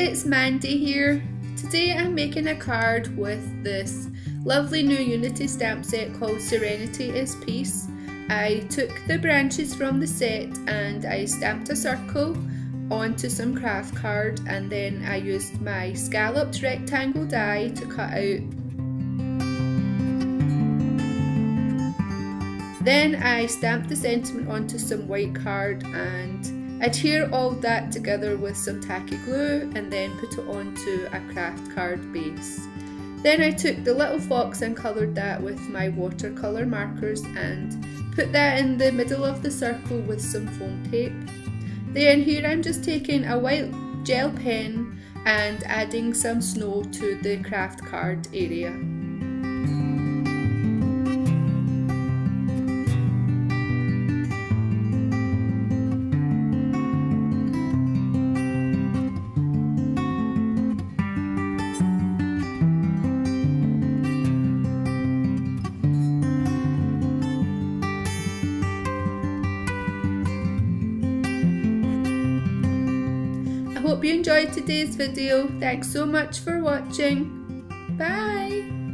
it's Mandy here. Today I'm making a card with this lovely new Unity stamp set called Serenity is Peace. I took the branches from the set and I stamped a circle onto some craft card and then I used my scalloped rectangle die to cut out Then I stamped the sentiment onto some white card and Adhere all that together with some tacky glue and then put it onto a craft card base. Then I took the little fox and coloured that with my watercolour markers and put that in the middle of the circle with some foam tape. Then here I'm just taking a white gel pen and adding some snow to the craft card area. Hope you enjoyed today's video. Thanks so much for watching. Bye!